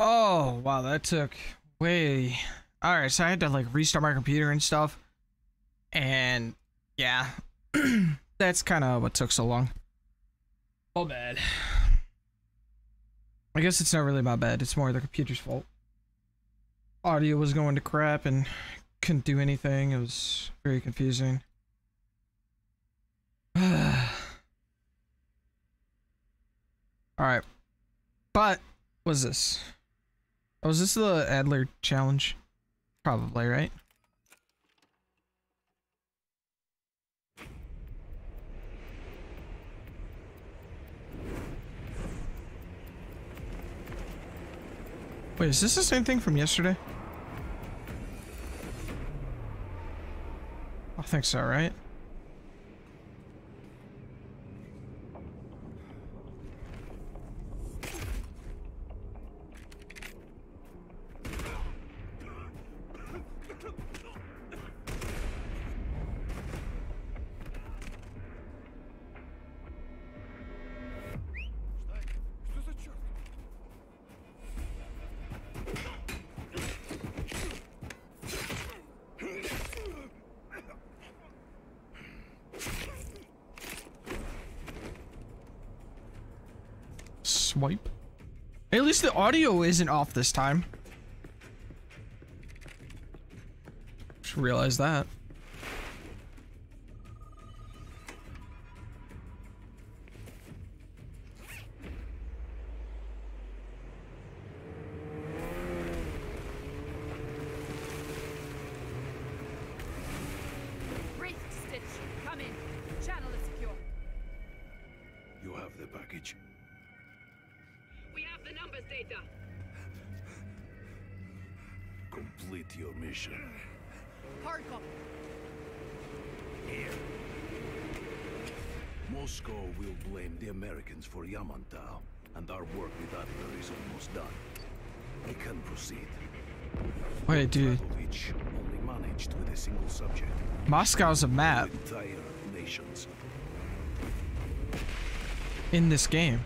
Oh, wow, that took way. Alright, so I had to like restart my computer and stuff. And yeah, that's kind of what took so long. Oh, bad. I guess it's not really my bad, it's more the computer's fault. Audio was going to crap and couldn't do anything. It was very confusing. Alright. But, was this? Oh, is this the Adler challenge? Probably, right? Wait, is this the same thing from yesterday? I think so, right? Swipe. At least the audio isn't off this time. Just realize that. Will blame the Americans for Yamantau, and our work with Adler is almost done. We can proceed. Wait, dude. Only managed with a single subject. Moscow's a map Entire nations. in this game.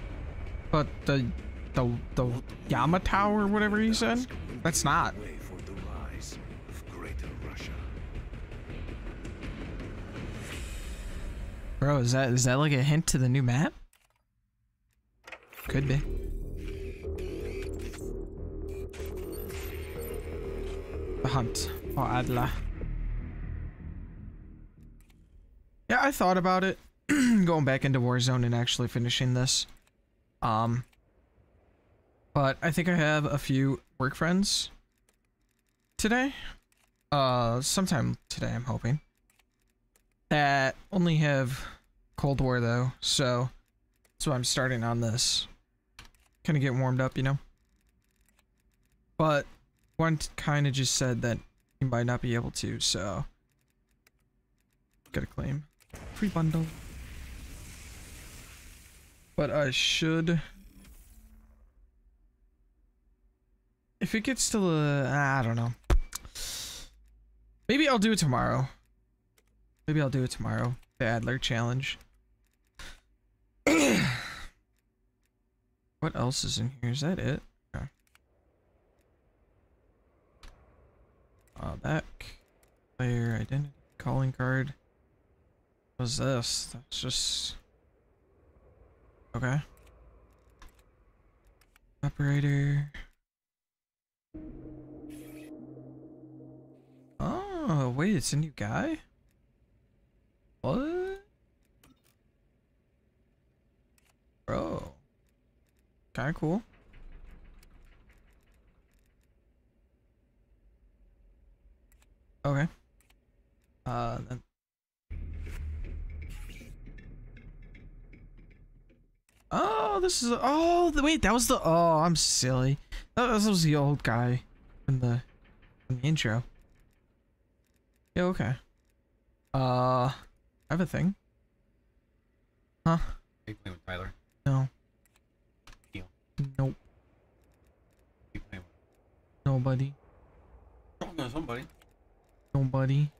But the the the Yamato or whatever he said? That's not. Bro, is that is that like a hint to the new map? Could be. The hunt for Adler. Yeah, I thought about it. going back into Warzone and actually finishing this. Um but I think I have a few work friends today. Uh sometime today I'm hoping that only have Cold War though, so that's why I'm starting on this. Kind of get warmed up, you know. But one kind of just said that he might not be able to, so gotta claim free bundle. But I should. If it gets to the, I don't know. Maybe I'll do it tomorrow. Maybe I'll do it tomorrow. The Adler challenge. what else is in here? Is that it? Okay. Uh, back. Player identity. Calling card. What's this? That's just... Okay. Operator. Oh, wait, it's a new guy? What? Bro. Kinda cool. Okay. Uh, then. Oh, this is oh the wait that was the oh I'm silly that was, that was the old guy in the from the intro. Yeah, okay. Uh, I have a thing. Huh? Are you playing with Tyler? No. Deal. Nope. You playing Nobody. oh, no, somebody. Nobody.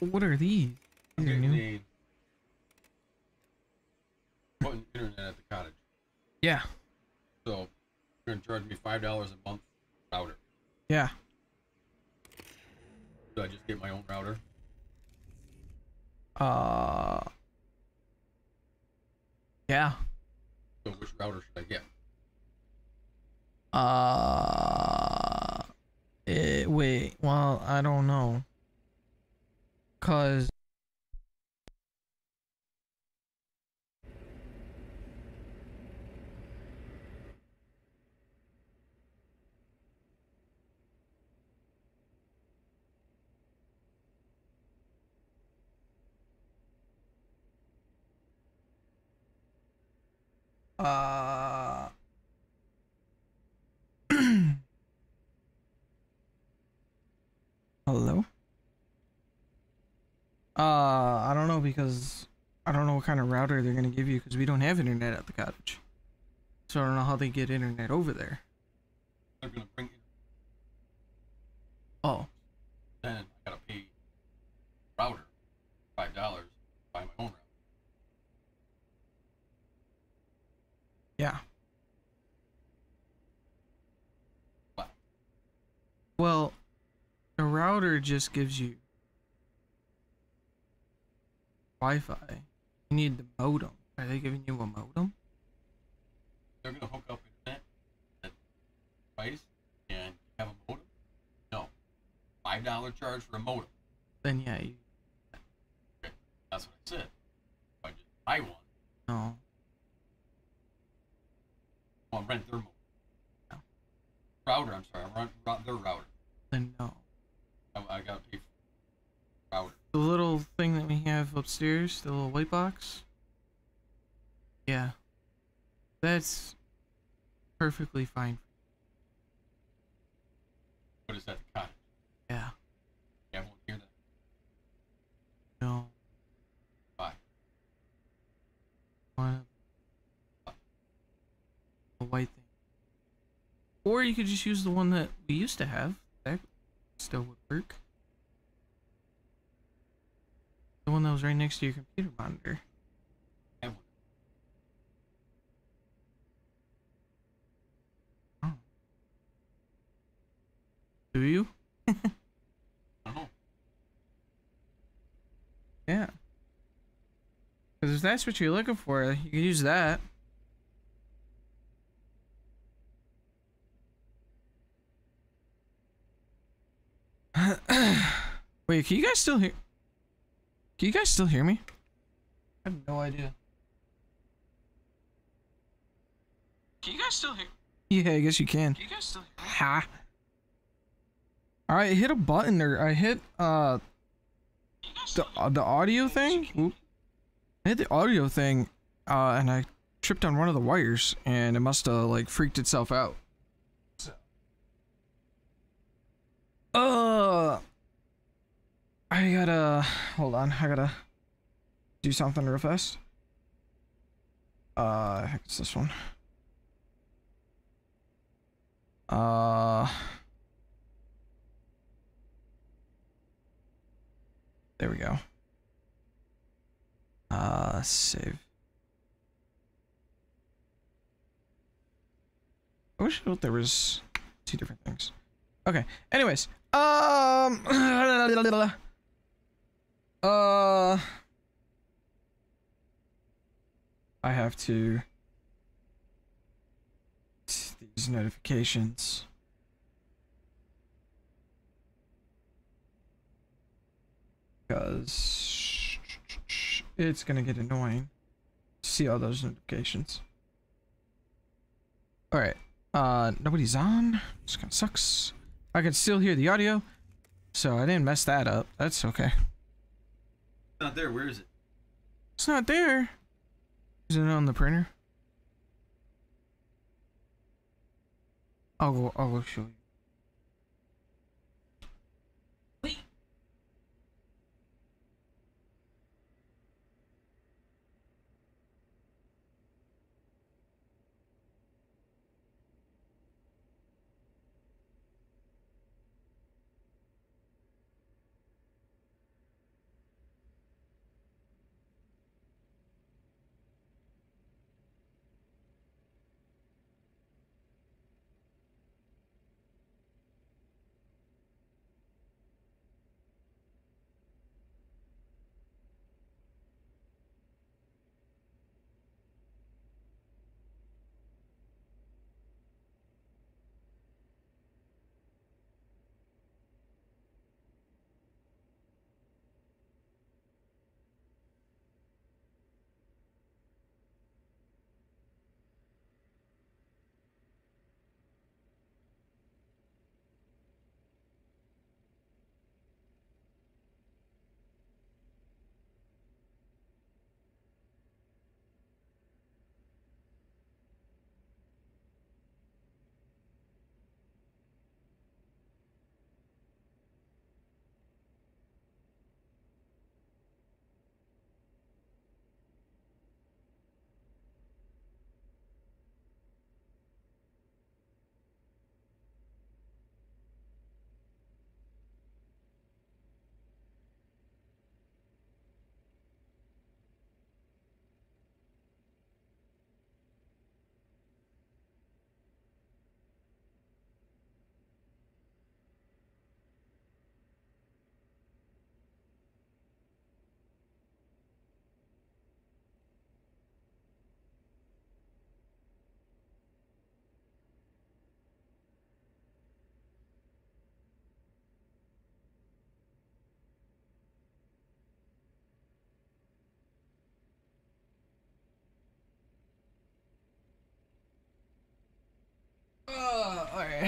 What are these? These are new. putting internet at the cottage. Yeah. So You're gonna charge me five dollars a month router. Yeah. Do I just get my own router? Uh. Yeah. So which router should I get? Uh. eh, wait. Well, I don't know. Cause. Uh. Hello? Uh, I don't know because I don't know what kind of router they're gonna give you because we don't have internet at the cottage. So I don't know how they get internet over there. They're gonna bring. Oh, Then I gotta pay router five dollars buy my own router. yeah. What? Well, a router just gives you Wi-Fi. You need the modem. Are they giving you a modem? They're gonna hook up internet at price and have a modem. No, five dollar charge for a modem. Then yeah, you okay. That's what I said. If I just buy one, no. I'll rent their modem. No. Router, I'm sorry, I rent their router. Then no. I, I gotta pay for router. The little thing that have upstairs, the little white box. Yeah. That's perfectly fine. What is that? The cottage. Yeah. Yeah, I won't hear that. No. Why? One. The white thing. Or you could just use the one that we used to have. That still would work. The one that was right next to your computer monitor. I. Oh. Do you? I. Yeah. Because if that's what you're looking for, you can use that. Wait, can you guys still hear? Can you guys still hear me? I have no idea. Can you guys still hear? Me? Yeah, I guess you can. Can you guys still hear? Ha. All right, hit a button or I hit uh the uh, the audio thing. Oop. I hit the audio thing, uh, and I tripped on one of the wires, and it must have like freaked itself out. Uh, I gotta hold on. I gotta do something real fast. Uh, it's this one. Uh. There we go. Uh, save. I wish there was two different things. Okay. Anyways, um, uh, I have to these notifications. because it's gonna get annoying to see all those notifications. All right, uh, nobody's on. This kind of sucks. I can still hear the audio, so I didn't mess that up. That's okay. It's not there. Where is it? It's not there. Is it on the printer? I'll go. I'll go show you.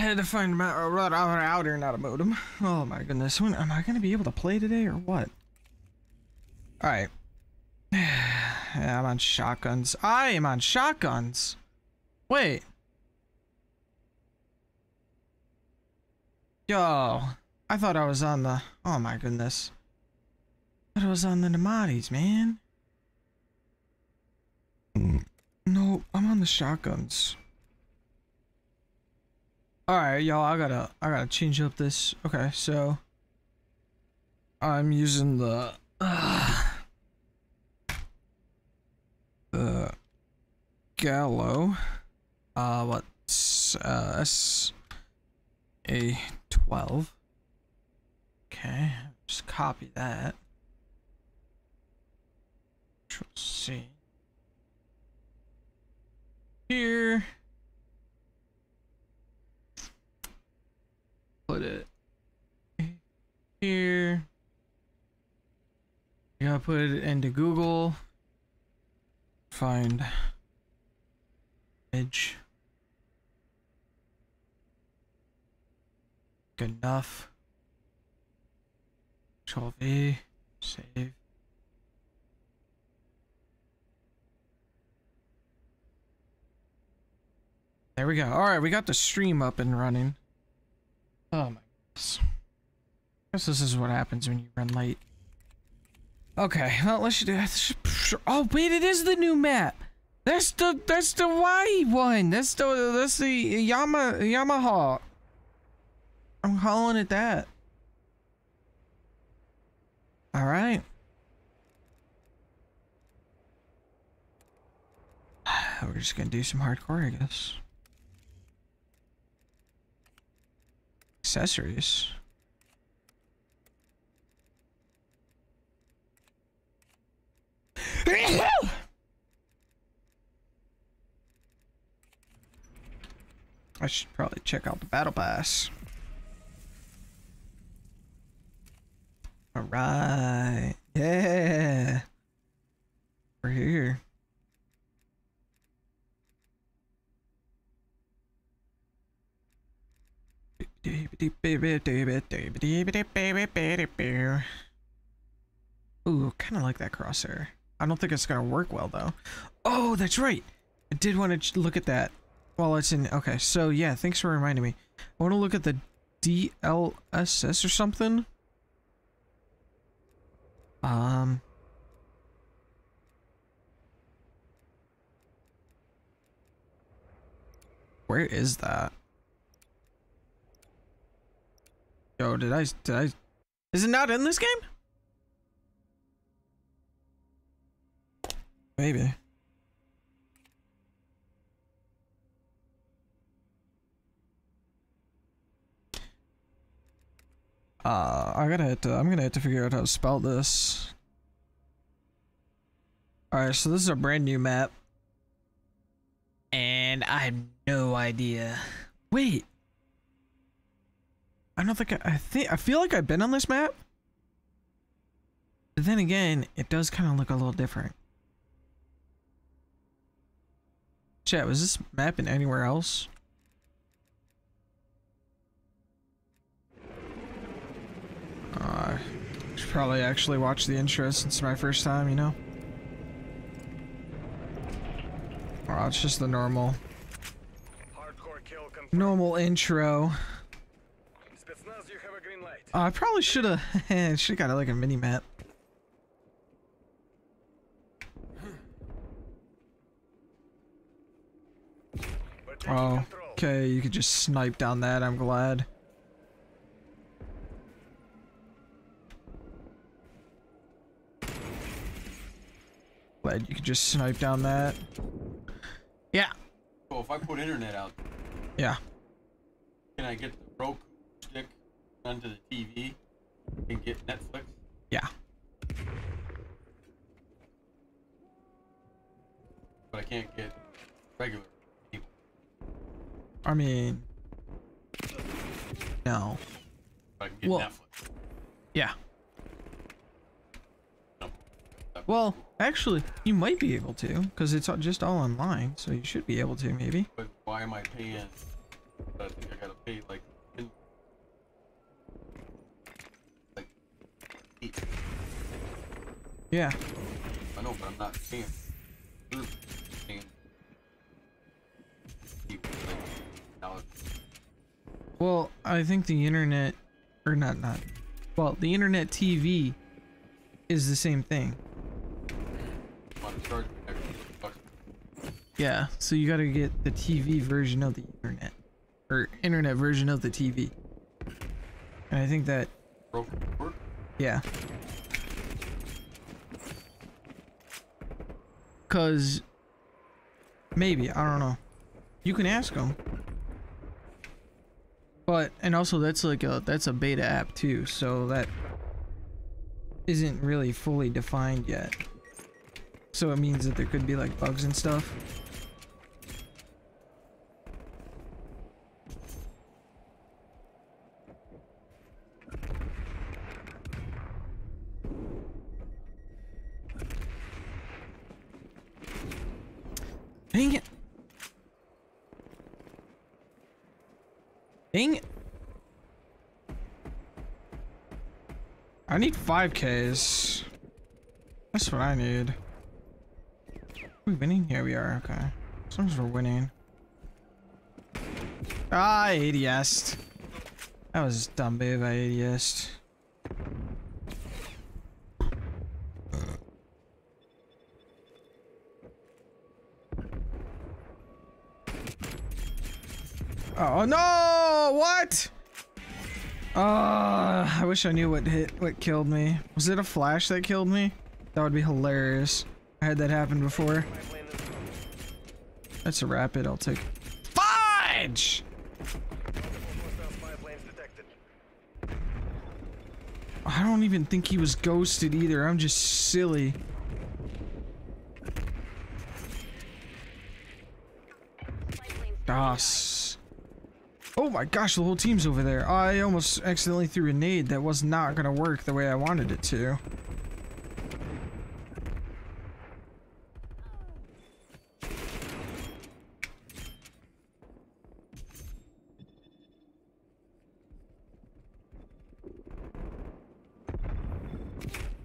Had to find a router, not a modem. Oh my goodness. When am I gonna be able to play today or what? Alright. Yeah, I'm on shotguns. I am on shotguns. Wait. Yo. I thought I was on the oh my goodness. I was on the Namatis, man. Hmm. No, I'm on the shotguns. Alright, y'all, I gotta I gotta change up this. Okay, so I'm using the uh, the Gallo. Uh what's uh S A twelve. Okay, just copy that. Control C. Here. Put it here. You gotta put it into Google. Find image. Good enough. Control V. Save. There we go. Alright, we got the stream up and running. Oh my goodness. Guess this is what happens when you run late. Okay, well let's do that. Oh wait, it is the new map. That's the that's the Y one. That's the that's the Yama Yamaha. I'm calling it that. All right. We're just gonna do some hardcore, I guess. Accessories. I should probably check out the battle pass. Alright. Yeah. We're here. Ooh, kind of like that crosshair. I don't think it's gonna work well though. Oh, that's right. I did want to look at that while it's in. Okay, so yeah, thanks for reminding me. I want to look at the DLSS or something. Um. Where is that? Yo, did I, did I, is it not in this game? Maybe. Uh, I gotta have to, I'm gonna have to figure out how to spell this. Alright, so this is a brand new map. And I have no idea. Wait. I don't think I, I think, I feel like I've been on this map. But then again, it does kind of look a little different. Chat, was this map in anywhere else? Uh, should probably actually watch the intro since it's my first time, you know? Oh, it's just the normal, Hardcore kill normal intro. Spetsnaz, you have a green light. Uh, I probably should have, should have got like a mini map. Oh, okay, you could just snipe down that, I'm glad. Glad you could just snipe down that. Yeah, So if I put internet out, yeah. can I get the Roku stick onto the TV and get Netflix? Yeah. But I can't get regular cable. I mean, no. But I can get Well- Netflix. Yeah. No. Well, actually, you might be able to, because it's just all online, so you should be able to, maybe. But why am I paying I think I gotta pay like Yeah. I know, but I'm not paying. You're paying. eight, like, dollars. Well, I think the internet, or not, not. Well, the internet TV is the same thing. Want to charge me extra bucks? Yeah, so you gotta get the TV version of the internet. Or internet version of the TV. And I think that, yeah. Cause, maybe, I don't know. You can ask them. But, and also that's like a, that's a beta app too, so that isn't really fully defined yet. So it means that there could be like bugs and stuff. Dang it. Dang it. I need 5Ks. That's what I need. we winning? Yeah, we are. Okay. As long as we're winning. Ah, I ADS'd. That was dumb, babe. I ADS'd. Oh no! What? Uh, I wish I knew what hit what killed me. Was it a flash that killed me? That would be hilarious. I had that happen before. That's a rapid. I'll take. Fudge! I don't even think he was ghosted either. I'm just silly. Das. Oh my gosh, the whole team's over there. I almost accidentally threw a nade that was not gonna work the way I wanted it to.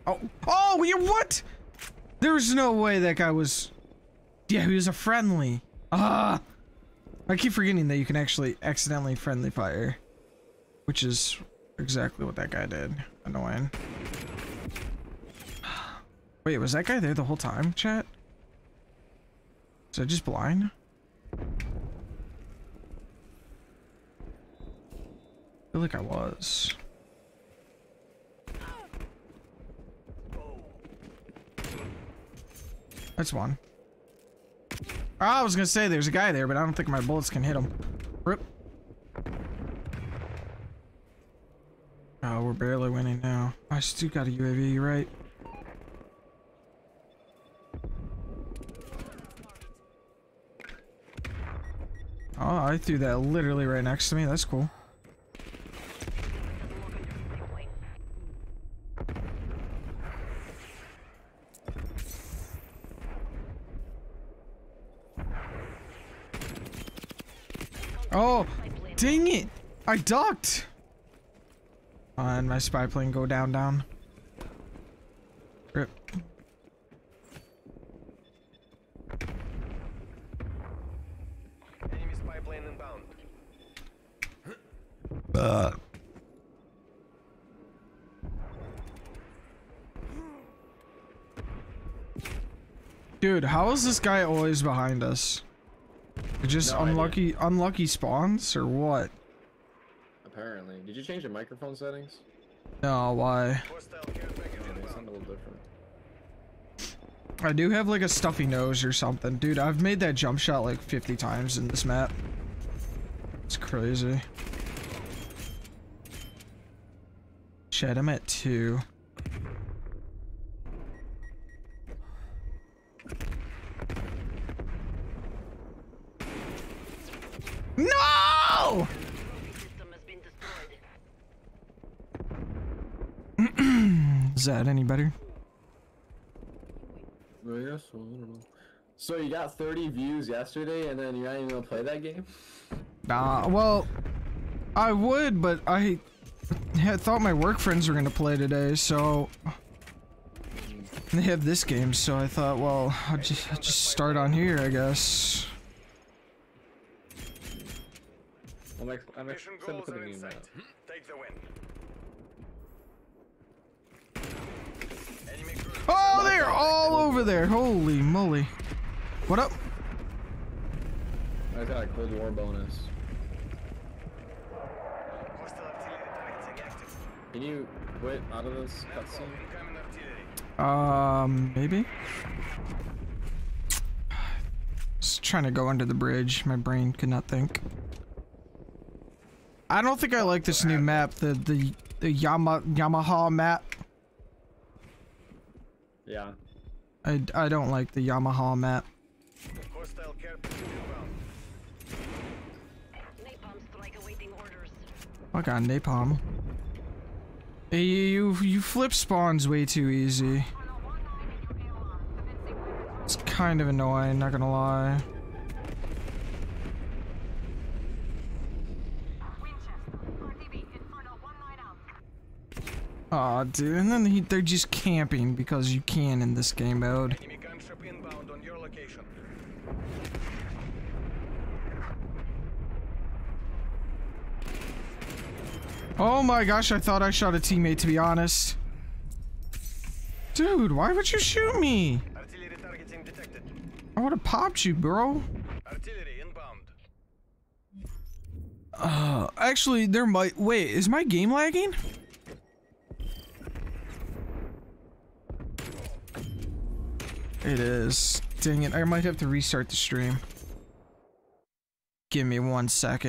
Oh, oh, you what? There's no way that guy was. Yeah, he was a friendly. Ah, I keep forgetting that you can actually accidentally friendly fire, which is exactly what that guy did. Annoying. Wait, was that guy there the whole time, chat? Is I just blind? I feel like I was. That's one. Ah, I was gonna say there's a guy there, but I don't think my bullets can hit him. Rip. Oh, we're barely winning now. I still got a UAV, you're right. Oh, I threw that literally right next to me. That's cool. Oh, dang it! I ducked! Oh, and my spy plane go down, down. Rip. Enemy spy plane inbound. Dude, how is this guy always behind us? Just No idea. unlucky, unlucky spawns or what? You change the microphone settings? No, why? Hostile care package Yeah, they inbound. sound a little different. I do have like a stuffy nose or something. Dude, I've made that jump shot like 50 times in this map. It's crazy. Shit, I'm at two. No! Is that any better? Oh, yeah, so, I don't know. So you got 30 views yesterday and then you're not even gonna play that game? Nah, well, I would, but I had thought my work friends were gonna play today, so they have this game, so I thought, well, I'll just I'll just start on here, I guess. I'm ex- I'm ex- excited for the are in new sight. map. Hmm, take the win. Enemy cruise Oh, they're all over there. Holy moly. What up? I got a Cold War bonus. hostile artillery targeting active. Can you quit out of this cutscene? Um, maybe? Just trying to go under the bridge. My brain could not think. I don't think I like this new map, the the the Yama Yamaha map. Yeah. I, I don't like the Yamaha map. Fuck on napalm. Hey, you you flip spawns way too easy. It's kind of annoying, not gonna lie. Aw, dude, and then he, they're just camping because you can in this game mode. Enemy gunship inbound on your location. Oh my gosh, I thought I shot a teammate to be honest. Dude, why would you shoot me? Artillery targeting detected. I would have popped you, bro. Artillery inbound. Uh, actually, there might. Wait, is my game lagging? It is. Dang it, I might have to restart the stream. Give me one second.